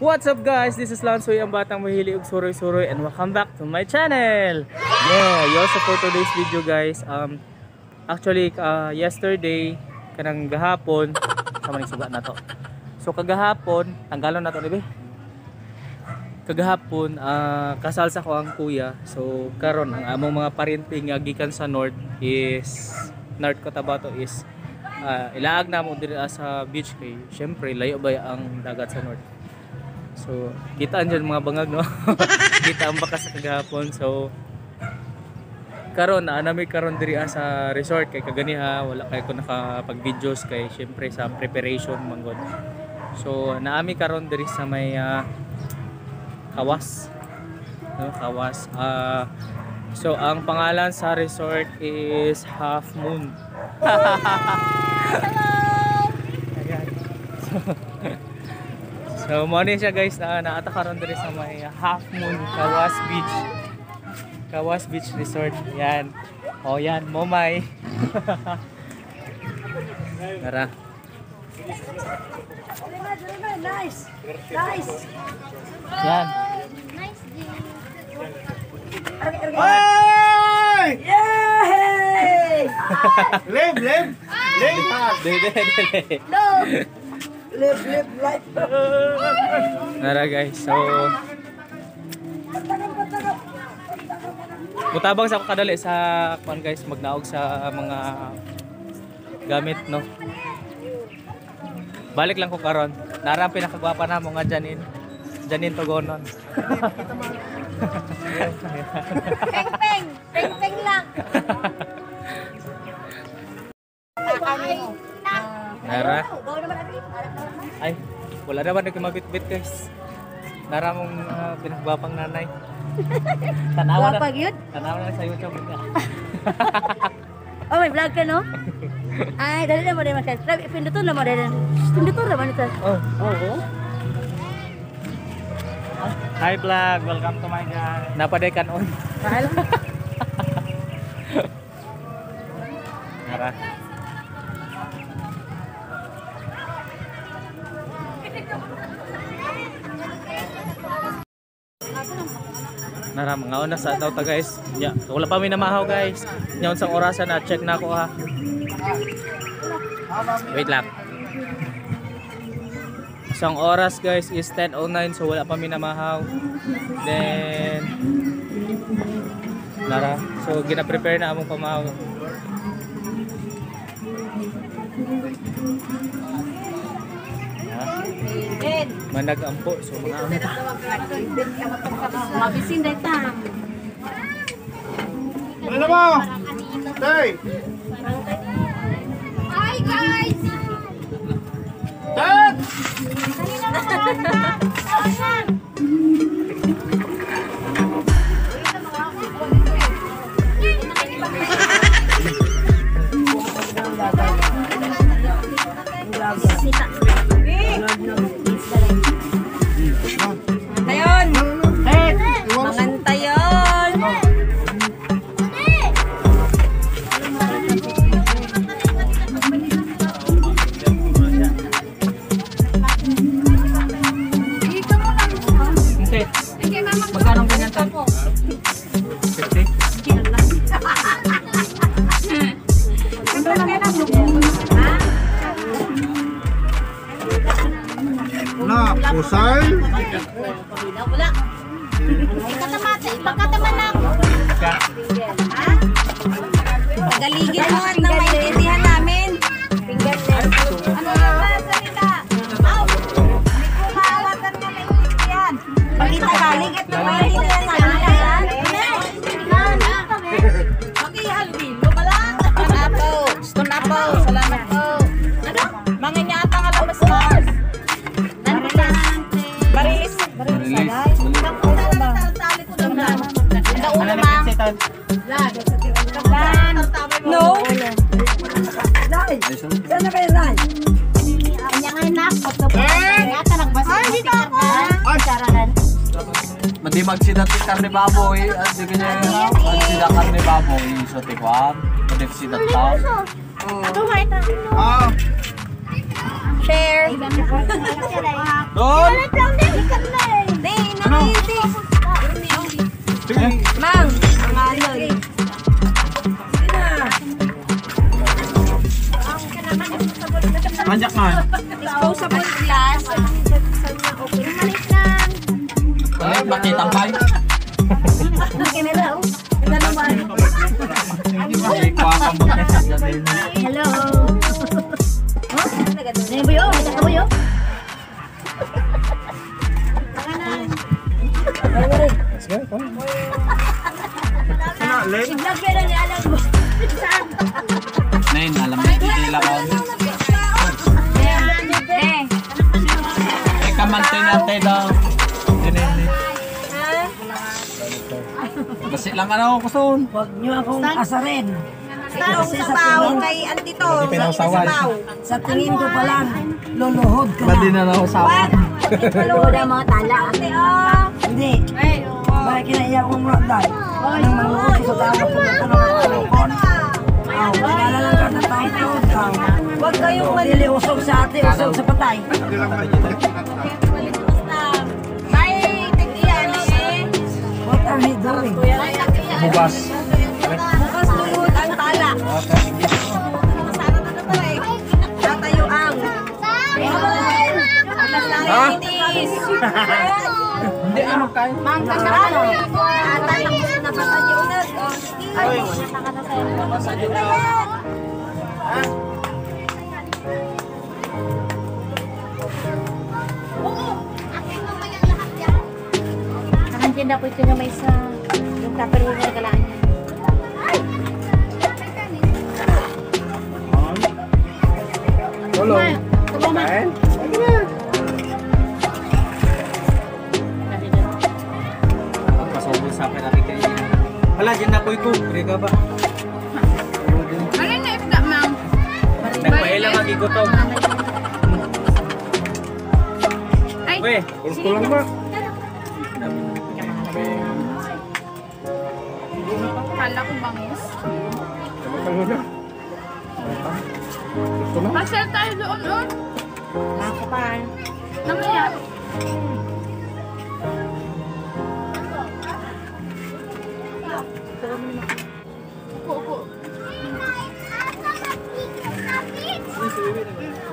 What's up guys? This is Lansoy, ang batang mahili og suroy-suroy and welcome back to my channel! Yeah, yo so for today's video guys, um, actually uh, yesterday, kanang gahapon, sama ni suga na to. So kagahapon, tanggalon na to dibe? Kagahapon, uh, kasal sa ko ang kuya. So karon ang among mga parente nga gikan sa north is North Cotabato is uh, ilaag na mo diri sa beach kay syempre layo ba ang dagat sa north. So, kita dyan mga bangag, no? kita ang bakas sa kagahapon. So, karon na nami karon diri ah, sa resort kay kaganiha wala kay ko nakapag-videos kay syempre sa preparation manggod. So, naami karon diri sa may ah, Kawas. No, Kawas. Ah, so, ang pangalan sa resort is Half Moon. Ayan. So, So mo ni siya guys na naata karon diri sa may Half Moon Kawas Beach. Kawas Beach Resort. Yan. Oh yan, Momay. Tara. Nice. Nice. Yan. Hey! Yay! Live, live! Live! De de Live, live life. Tara guys. So Mutabang sa ako kadali sa kuan guys magnaog sa mga gamit no. Balik lang ko karon. Nara ang pinakagwapa na mo nga Janine. Janine Togonon. Peng peng. Peng peng lang. Nara. Ay, wala naman naging mabit-bit guys. Nara mong uh, pinakagwapang nanay. Tanawa na. Yun? Tanawa na sa YouTube ka. Oh, may vlog ka, no? Ay, dali na mo rin masaya. Sabi, pinduto na mo rin. Pinduto naman ito. Oh, oo. Hi vlog, welcome to my channel. Napaday kanon. Mahal. Nara mga una sa daw ta guys. Ya, wala pa mi namahaw guys. Nya unsang orasan na check na ako ha. Wait lang. Isang oras guys is 10.09 so wala pa mi namahaw. Then Nara. So gina-prepare na among pamahaw. Manag-ampo. So mga amo. Mabisin dahil ta. Ano mo? Tay! Hi, guys! Dad! Tayon! No? Lai! Yan ah, na kayo, Lai! Kanya nga na, pagkabuhan na, tanagbasa ng tikar na, tikaranan. Madi magsida tikar ni baboy, at di ko niya yun, magsida baboy, so tikwam, madi magsida tao. Ito, kahit na. Oo. Share. Doon! Ano? Mang! Manjak man. Disposable glass. Okay, maliit lang. Ay, makitang bay. Okay na daw. Ito naman. Ay, kuha ka mo. Hello. Oh, Ano ba yun? May ba? Let's go. come. Ano, Lim? I-vlog yun ang alam mo. Saan? Basi lang ano ko son. Huwag niyo akong asarin. Tanong sa tao kay Antito. Sa tao. Sa tingin ko pa lang, luluhod ka Ba't di na. na ako sawa? Paluhod ang mga tala. Ate, oh. Hindi. Bakit kinaiyak kong rockdal? Anong manuhod ko sa tawag ko na tanong ang kilala lang ka na tayo Huwag kayong Huwag dili usog sa ate, usog sa patay. Hindi lang What are you doing? Bugas. Bukas luhod ang tala. Sana na pala eh. Tatayo ang. Hindi ano kayo. Mangka na ano. Ata lang gusto na pa sa unat. Ay, nasa ka na sa'yo. Nakatinda po ito na may sa yung kaperuhin na nagalaan niya. Tulong. Kain? Pasok sa akin natin kayo. Hala, dyan na po ko. Pwede ka ba? Ano na ifta, ma'am? Nagpailang ang igutom. Ay. We, Gusto lang ba? Kala ko bangus. Ano na? Gusto na? Pasel tayo doon, oh. Nakapan. Namaya.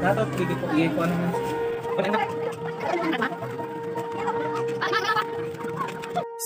dapat bigay ko. Bigay ko ano.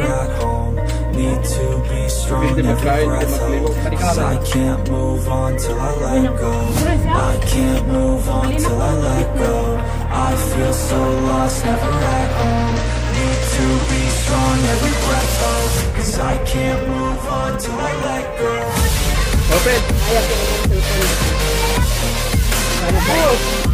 at home. Need to be strong, every breath magligo. hold. Cause I can't move on till I let go. I can't move on till I let go. I feel so lost, never at home. Need to be strong, every breath hold. Cause I can't move on till I let go. Open. The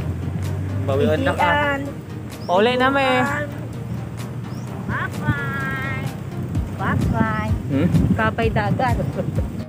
Bawian na ka. Uli na me. Bye-bye. Bye-bye. Hmm? Kapay dagat.